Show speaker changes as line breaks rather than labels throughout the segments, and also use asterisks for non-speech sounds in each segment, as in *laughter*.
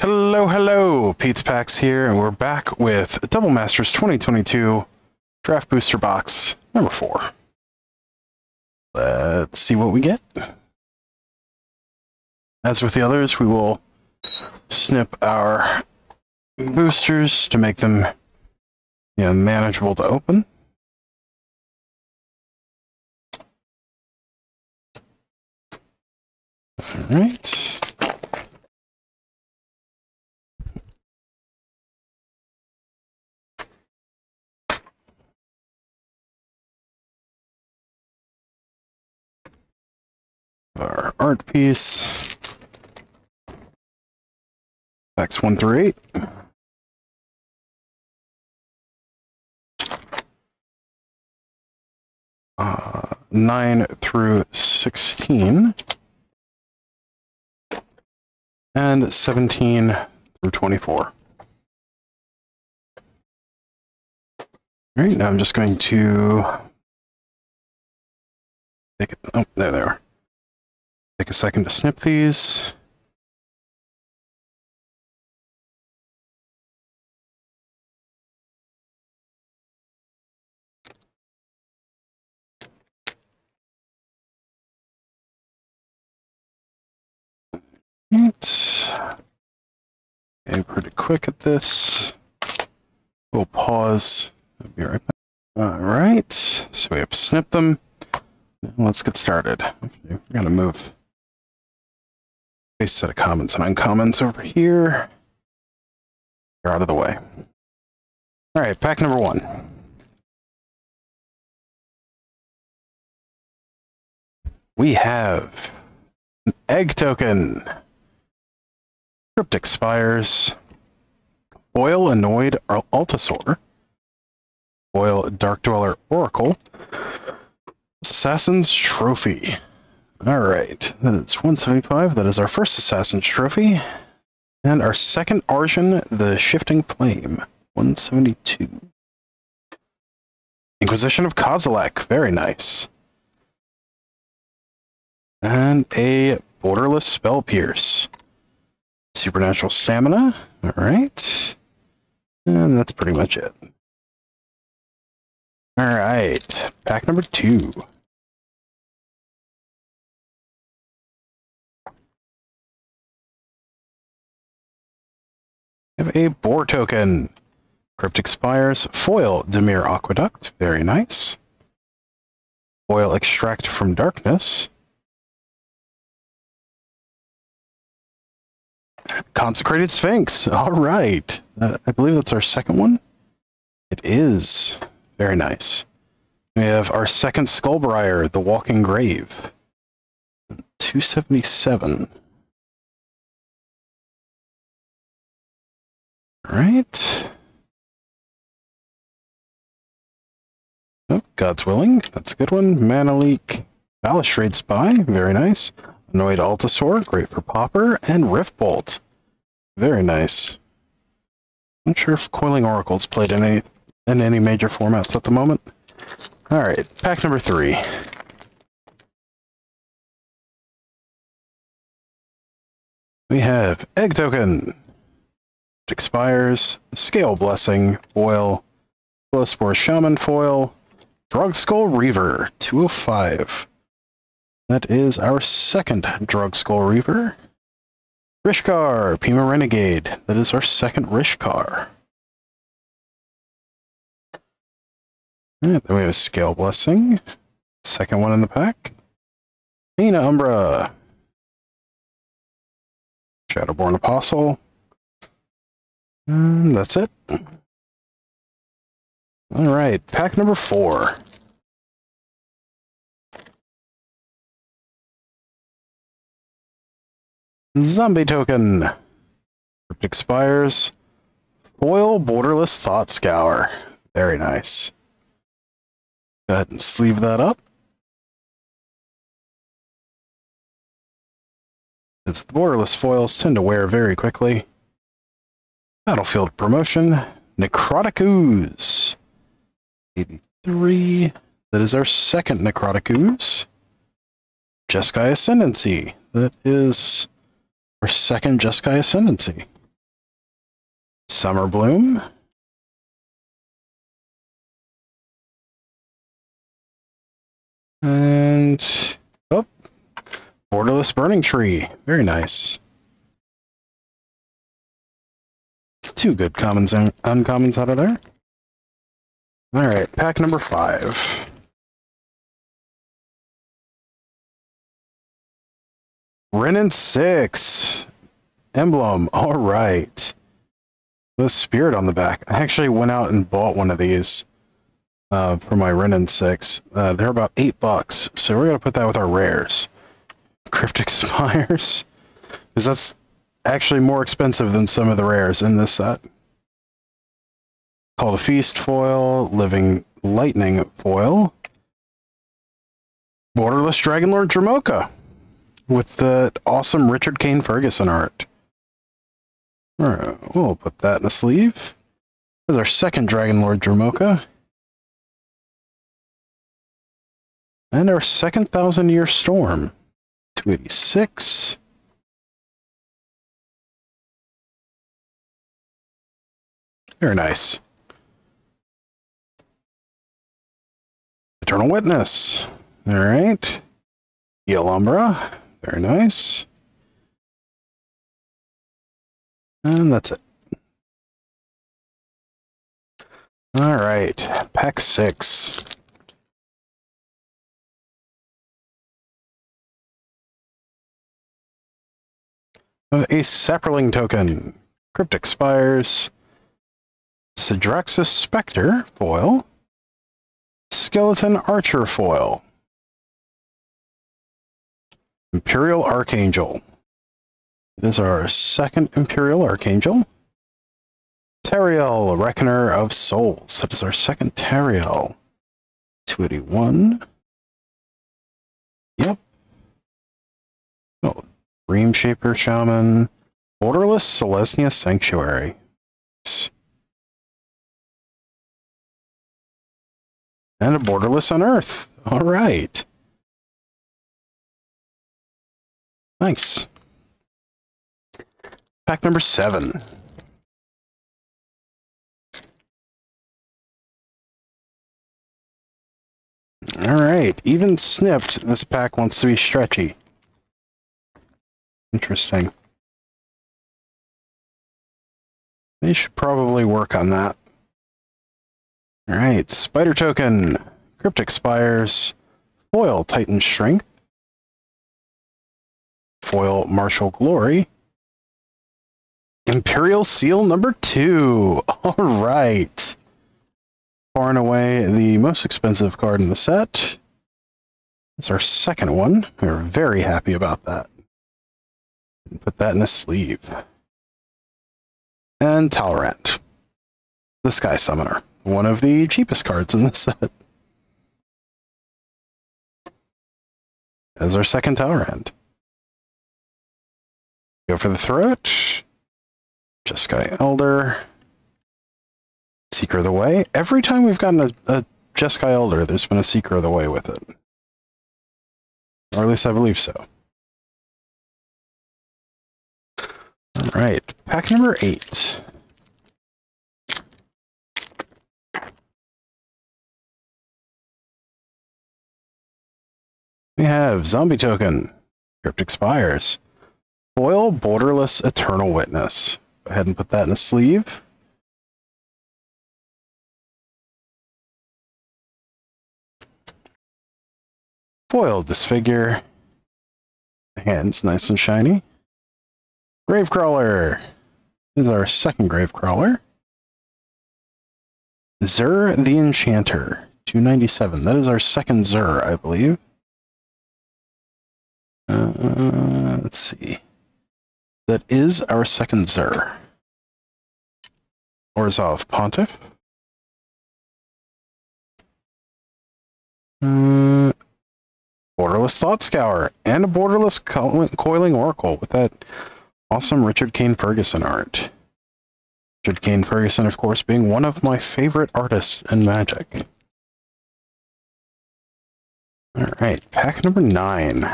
Hello, hello, Pete's Packs here, and we're back with Double Masters 2022 Draft Booster Box number four. Let's see what we get. As with the others, we will snip our boosters to make them you know, manageable to open. All right. Our art piece. Packs one through eight. Uh, nine through sixteen. And seventeen through twenty-four. All right, now I'm just going to take it. Oh, there they are. Take a second to snip these. Okay, pretty quick at this. We'll pause. I'll be right back. All right, so we have snipped them. Let's get started. We're gonna move a set of comments and uncommons over here. They're out of the way. All right, pack number one. We have an egg token. Cryptic Spires. Foil Annoyed Altisaur. Oil Dark Dweller Oracle. Assassin's Trophy. All right, that's 175. That is our first Assassin's Trophy. And our second Arjun, the Shifting Flame, 172. Inquisition of Kozilek, very nice. And a Borderless Spell Pierce. Supernatural Stamina, all right. And that's pretty much it. All right, pack number two. Have a boar token. Cryptic Spires, Foil Dimir Aqueduct, very nice. Foil Extract from Darkness. Consecrated Sphinx, all right. Uh, I believe that's our second one. It is. Very nice. We have our second Skullbriar, the Walking Grave. 277. Right. Oh, Gods Willing. That's a good one. Mana Leak. Balustrade Spy. Very nice. Annoyed Altisaur. Great for Popper. And Rift Bolt. Very nice. I'm Not sure if Coiling Oracle's played in any, in any major formats at the moment. Alright, pack number three. We have Egg Token expires, Scale Blessing, foil, Plus Spore Shaman foil, Drogskol Reaver, 205. That is our second Drogskol Reaver. Rishkar, Peema Renegade, that is our second Rishkar. Then we have a Scale Blessing, second one in the pack. Nina Umbra, Shadowborn Apostle, and that's it. All right, pack number four. Zombie token. Cryptic Spires. Foil Borderless Thought Scour. Very nice. Go ahead and sleeve that up. As the borderless foils tend to wear very quickly. Battlefield promotion, Necrotic Ooze. 83. That is our second Necrotic Ooze. Jeskai Ascendancy. That is our second Jeskai Ascendancy. Summer Bloom. And oh, borderless burning tree. Very nice. Two good commons and uncommons out of there. All right, pack number five. Wrenn and Six emblem. All right. The spirit on the back. I actually went out and bought one of these uh, for my Wrenn and 6. Uh, they're about 8 bucks, so we're going to put that with our rares. Cryptic *laughs* Spires, because that's actually more expensive than some of the rares in this set. Called to Feast foil, Living Lightning foil, Borderless Dragonlord Dromoka with the awesome Richard Kane Ferguson art. Alright, we'll put that in a sleeve. There's our second Dragonlord Dromoka. And our second Thousand Year Storm. 286. Very nice. Eternal Witness. All right. Yolumbra. Very nice. And that's it. All right. Pack six. A Saproling token. Cryptic Spires. Sedraxis Specter foil. Skeleton Archer foil. Imperial Archangel. It is our second Imperial Archangel. Tariel, Reckoner of Souls. That is our second Tariel. 281. Yep. Oh, Dream Shaper Shaman. Borderless Selesnya Sanctuary. And a Borderless Unearth. All right. Nice. Pack number seven. All right, even snipped, this pack wants to be stretchy. Interesting. They should probably work on that. All right, Spider Token, Cryptic Spires, Foil Titan Strength, Foil Martial Glory, Imperial Seal number two. *laughs* All right. Far and away the most expensive card in the set. It's our second one. We're very happy about that. Put that in a sleeve. And Talrand, the Sky Summoner, one of the cheapest cards in the set. As our second Talrand. Go for the throat. Jeskai Elder. Seeker of the Way. Every time we've gotten a, a Jeskai Elder, there's been a Seeker of the Way with it. Or at least I believe so. All right, pack number eight. We have Zombie Token, Cryptic Spires, Foil Borderless Eternal Witness. Go ahead and put that in a sleeve. Foil Disfigure. Hands nice and shiny. Gravecrawler. This is our second Gravecrawler. Zur the Enchanter. 297. That is our second Zur, I believe. Uh, let's see. That is our second Zur. Orzhov Pontiff. Uh, borderless Thought Scour and a borderless Coiling Oracle with that awesome Richard Kane Ferguson art. Richard Kane Ferguson, of course, being one of my favorite artists in Magic. All right, pack number nine.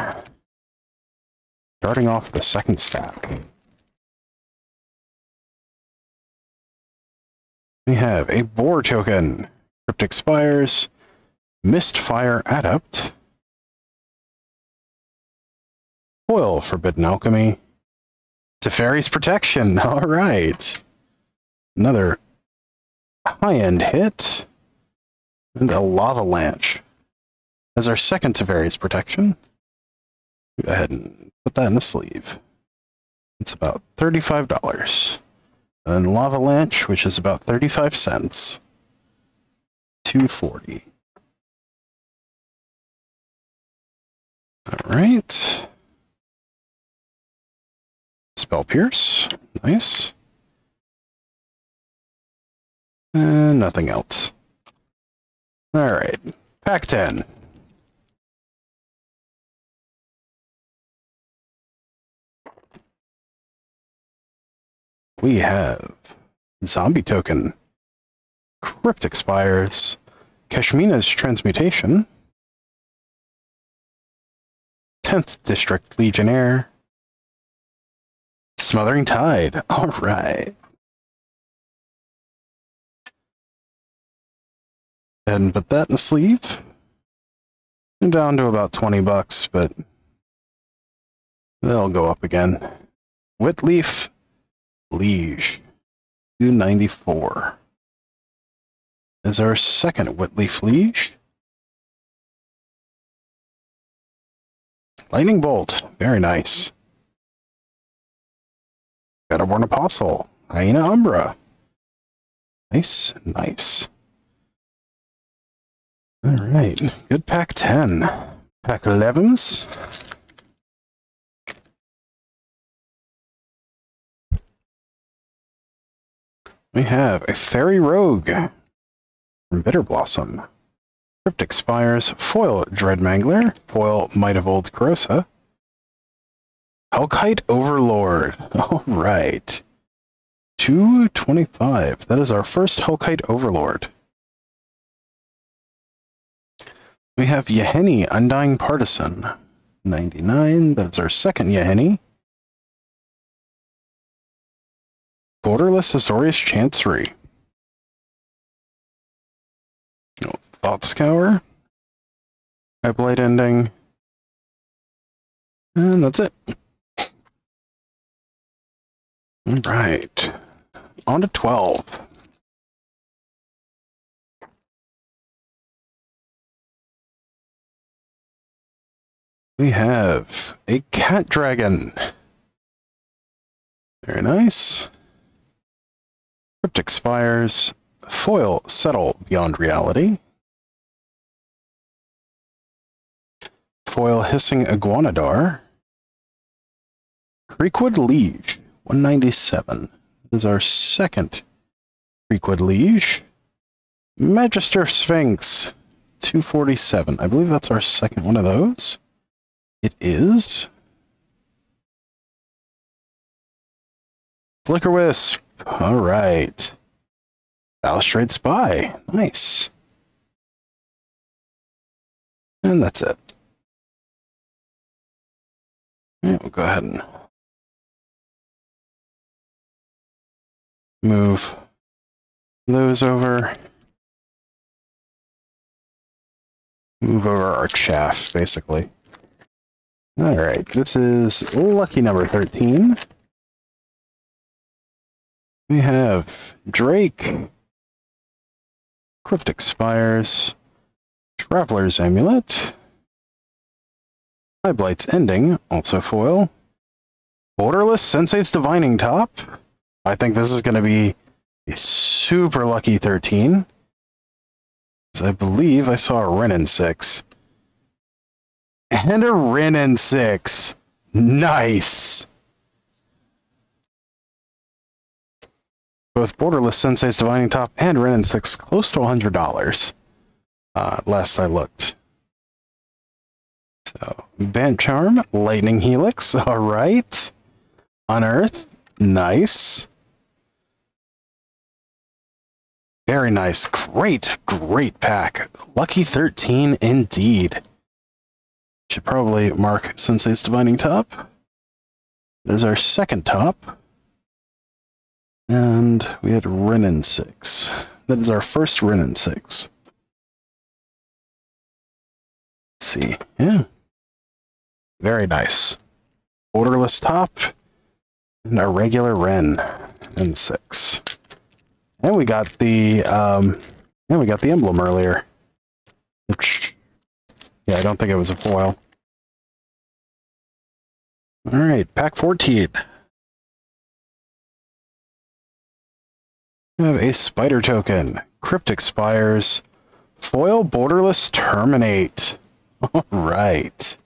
Starting off the second stack. We have a boar token, Cryptic Spires, Mistfire Adept, Foil Forbidden Alchemy, Teferi's Protection. *laughs* All right. Another high-end hit. And a Lavalanche as our second Teferi's Protection. Go ahead and put that in the sleeve. It's about $35. And then Lavalanche, which is about 35 cents. 240. All right. Spell Pierce. Nice. And nothing else. All right. Pack 10. We have Zombie Token, Cryptic Spires, Kasmina's Transmutation, 10th District Legionnaire, Smothering Tide. *laughs* All right. And put that in the sleeve. I'm down to about 20 bucks, but they'll go up again. Wilt-Leaf Liege, 294 is our second Wilt-Leaf Liege. Lightning Bolt, very nice. Battleborn Apostle, Hyena Umbra. Nice, nice. All right, good pack 10. Pack 11s. We have a Fairy Rogue from Bitter Blossom. Cryptic Spires, Foil Dreadmangler, Foil Might of Old Krosa. Hellkite Overlord. *laughs* Alright. 225. That is our first Hellkite Overlord. We have Yahenni Undying Partisan. 99. That's our second Yahenni. Borderless Azorius Chancery. No, Thought Scour. Blight Ending. And that's it. Alright. On to 12. We have a cat dragon. Very nice. Cryptic Spires, Foil Settle Beyond Reality, Foil Hissing Iguanar, Creakwood Liege, 197 This is our second Creakwood Liege. Magister Sphinx, 247. I believe that's our second one of those. It is. Flicker Wisp, all right. Balustrade Spy. Nice. And that's it. We'll go ahead and move those over. Move over our chaff, basically. All right, this is lucky number 13. We have Drake, Cryptic Spires, Traveler's Amulet, High Blight's Ending, also foil, Borderless Sensei's Divining Top. I think this is going to be a super lucky 13. I believe I saw a Wrenn and 6. And a Wrenn and 6. Nice. Both Borderless Sensei's Divining Top and Wrenn and 6 close to $100 uh, last I looked. So, Bant Charm, Lightning Helix, *laughs* all right. Unearth, nice. Very nice. Great, great pack. Lucky 13 indeed. Should probably mark Sensei's Divining Top. There's our second top. And we had Wrenn and 6. That is our first Renin 6. Let's see. Yeah. Very nice. Borderless top and a regular Wrenn and 6. And we got the um and we got the emblem earlier. Which yeah, I don't think it was a foil. Alright, pack 14. Have a spider token. Cryptic Spires. Foil borderless terminate. *laughs* Alright.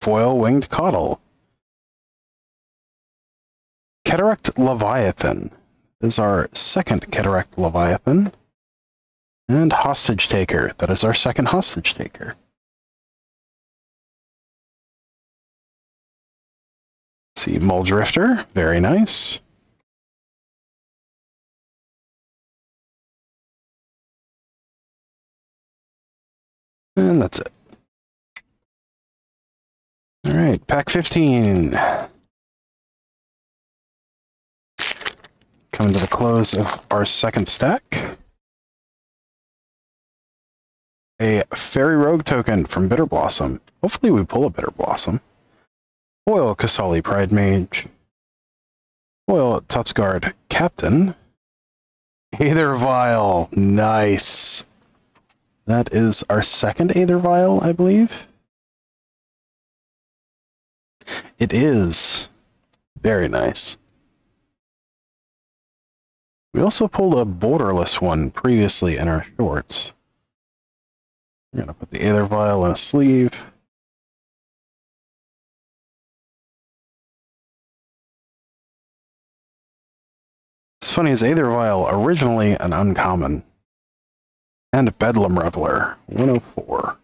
Foil winged Coatl. Cataract Leviathan is our second Cataract Leviathan. And Hostage Taker. That is our second Hostage Taker. See, Muldrifter. Very nice. And that's it. All right, pack 15. Coming to the close of our second stack. A Fairy Rogue token from Bitter Blossom. Hopefully we pull a Bitter Blossom. Foil Qasali Pridemage. Foil Tuskguard Captain. Aether Vial. Nice. That is our second Aether Vial, I believe. It is. Very nice. We also pulled a borderless one previously in our shorts. I'm going to put the Aether Vial in a sleeve. It's funny as Aether Vial, originally an uncommon. And Bedlam Reveler, 104.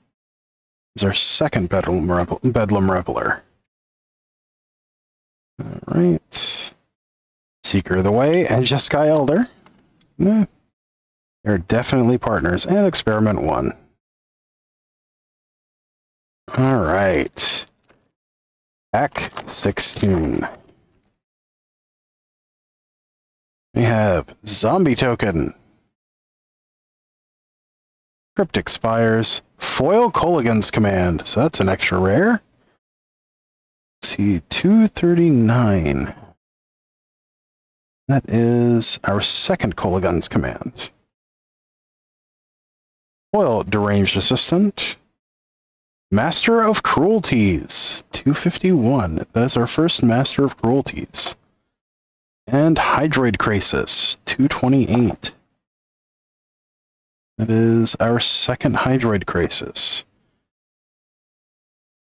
Is our second Bedlam, Revel Bedlam. Alright. Seeker of the Way and Jeskai Elder. Eh, they're definitely partners. And Experiment 1. Alright. Pack 16. We have Zombie Token. Cryptic Spires. Foil Kolaghan's Command. So that's an extra rare. Let's see, 239. That is our second Kolaghan's Command. Foil Deranged Assistant. Master of Cruelties. 251. That is our first Master of Cruelties. And Hydroid Krasis, 228. That is our second Hydroid Krasis.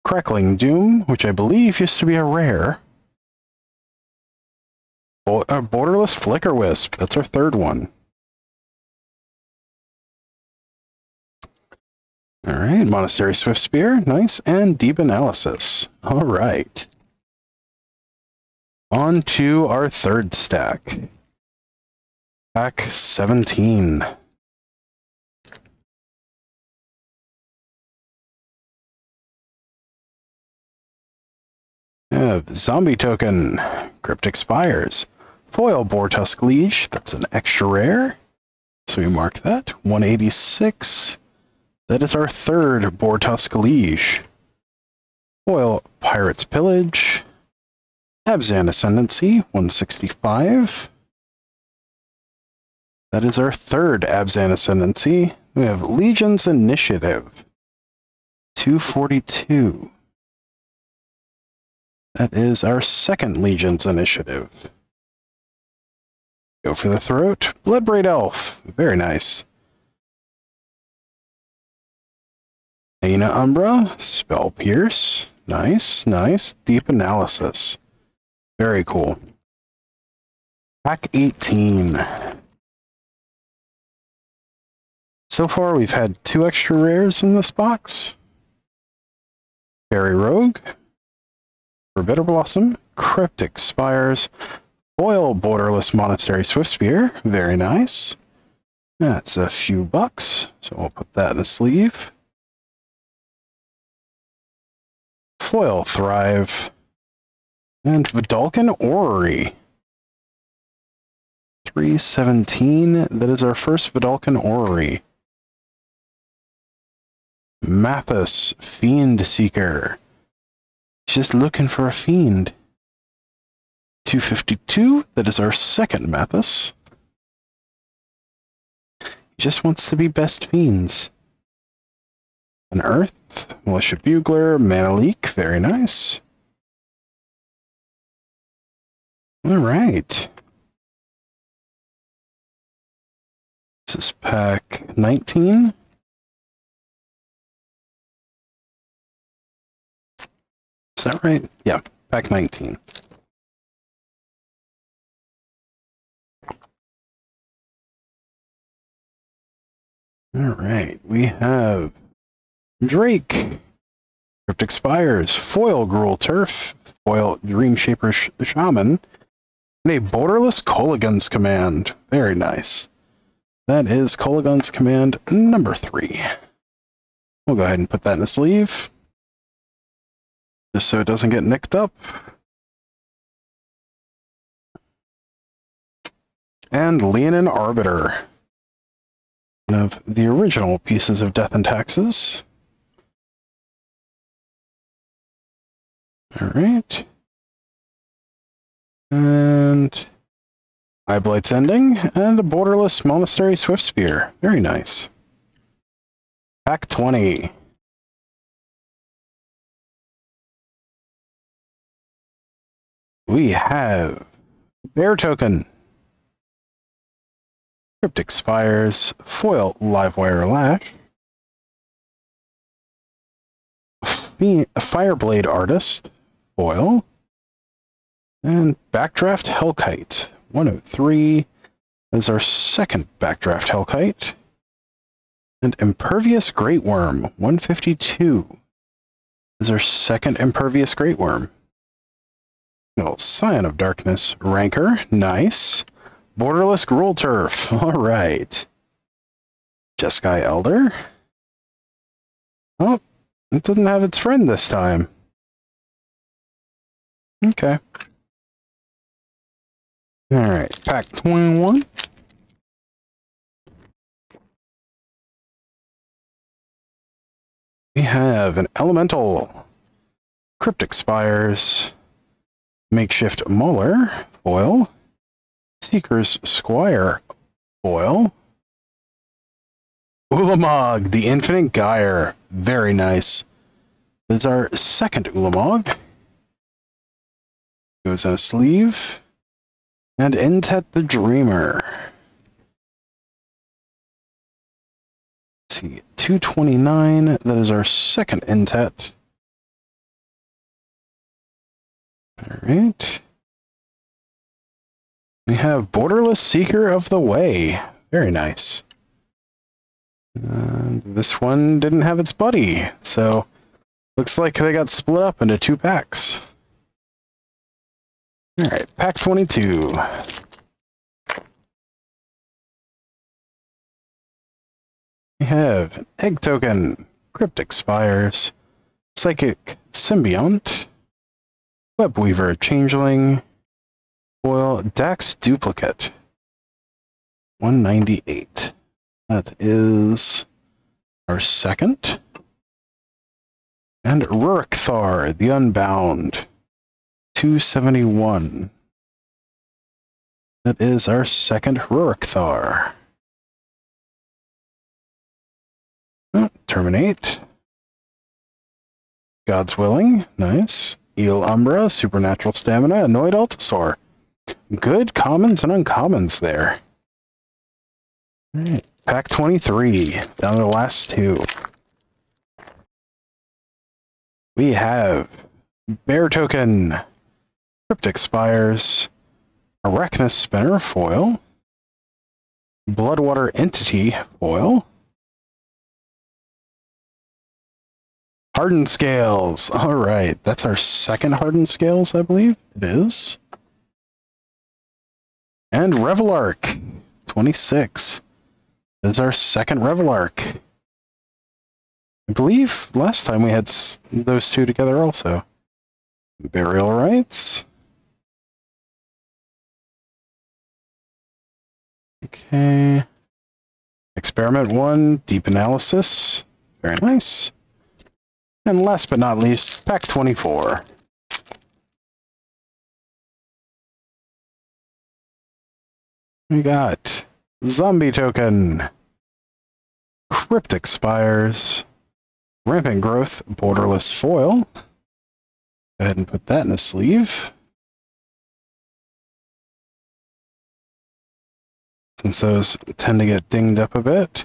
Crackling Doom, which I believe used to be a rare. Bo uh, Borderless Flicker Wisp, that's our third one. Alright, Monastery Swift Spear, nice, and Deep Analysis. Alright. On to our third stack. Pack 17. have Zombie Token, Cryptic Spires, Foil Boartusk Liege, that's an extra rare. So we mark that. 186. That is our third Boartusk Liege. Foil Pirate's Pillage, Abzan Ascendancy, 165. That is our third Abzan Ascendancy. We have Legion's Initiative, 242. That is our second Legion's Initiative. Go for the throat. Bloodbraid Elf, very nice. Hyena Umbra, Spell Pierce, nice, nice. Deep Analysis. Very cool. Pack 18. So far, we've had two extra rares in this box. Fairy Rogue, Bitter Blossom, Cryptic Spires, Foil Borderless Monastery Swift Spear. very nice. That's a few bucks, so we'll put that in the sleeve. Foil Thrive, And Vedalken Orrery. 317. That is our first Vedalken Orrery. Mathas, Fiend Seeker. Just looking for a fiend. 252. That is our second Mathas. Just wants to be best fiends. Unearth, Militia Bugler, Mana Leak. Very nice. All right. This is pack 19. Is that right? Yeah, pack 19. All right, we have Drake, Cryptic Spires, Foil Gruul Turf, Foil Dream Shaper Sh Shaman, and a Borderless Kolaghan's Command. Very nice. That is Kolaghan's Command number three. We'll go ahead and put that in the sleeve. Just so it doesn't get nicked up. And Leonin Arbiter. One of the original pieces of Death and Taxes. Alright. And Eye Blight's Ending, and a Borderless Monastery Swift Spear. Very nice. Pack 20. We have Bear Token, Cryptic Spires, Foil Livewire Lash, Fireblade Artist, Foil, and Backdraft Hellkite. 103 is our second Backdraft Hellkite. And Impervious Greatwurm, 152 is our second Impervious Greatwurm. Little Scion of Darkness, Rancor, nice. Borderless Gruul Turf, *laughs* alright. Jeskai Elder. Oh, it didn't have its friend this time. Okay. Alright, pack 21. We have an Elemental, Cryptic Spires, Makeshift Mauler, foil, Seeker's Squire, foil, Ulamog, the Infinite Gyre, very nice. This is our second Ulamog. Goes on a sleeve. And Intet the Dreamer. Let's see, 229, that is our second Intet. Alright. We have Borderless Seeker of the Way. Very nice. And this one didn't have its buddy, so looks like they got split up into two packs. All right, pack 22. We have Egg Token, Cryptic Spires, Psychic Symbiont, Webweaver Changeling, Foil Dack's Duplicate, 198. That is our second. And Rurikthar, the Unbound, 271. That is our second Ruric Thar. Oh, terminate. Gods Willing, nice. Eel Umbra, Supernatural Stamina, Annoyed Altisaur. Good commons and uncommons there. Alright, pack 23, down to the last two. We have Bear Token, Cryptic Spires, Arachnus Spinner foil, Bloodwater Entity foil, Hardened Scales. All right, that's our second Hardened Scales, I believe it is. And Revelark, 26. Is our second Revelark. I believe last time we had those two together also. Burial Rites. Okay. Experiment one, deep analysis. Very nice. And last but not least, pack 24. We got zombie token, cryptic spires, rampant growth, borderless foil. Go ahead and put that in a sleeve. Since those tend to get dinged up a bit.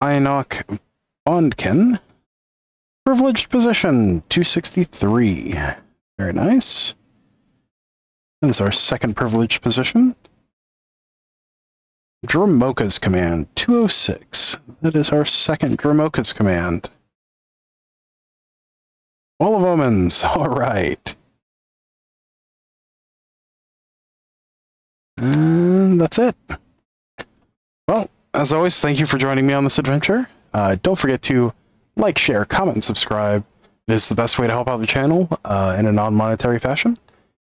Ainok Bond-Kin. Privileged position, 263. Very nice. That is our second privileged position. Dromoka's command, 206. That is our second Dromoka's command. Wall of Omens, *laughs* alright. And that's it. Well, as always, thank you for joining me on this adventure. Uh, don't forget to like, share, comment, and subscribe. It is the best way to help out the channel uh, in a non-monetary fashion.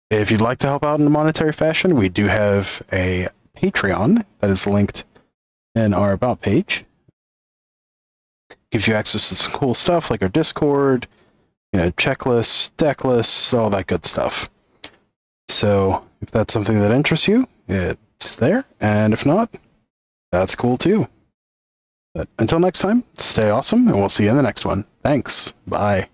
If you'd like to help out in a monetary fashion, we do have a Patreon that is linked in our About page. Gives you access to some cool stuff like our Discord, you know, checklists, deck lists, all that good stuff. So if that's something that interests you, it's there. And if not, that's cool too. But until next time, stay awesome, and we'll see you in the next one. Thanks. Bye.